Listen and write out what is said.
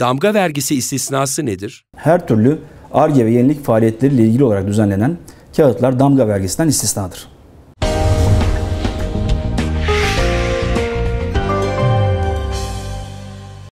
Damga vergisi istisnası nedir? Her türlü ARGE ve yenilik faaliyetleriyle ilgili olarak düzenlenen kağıtlar damga vergisinden istisnadır.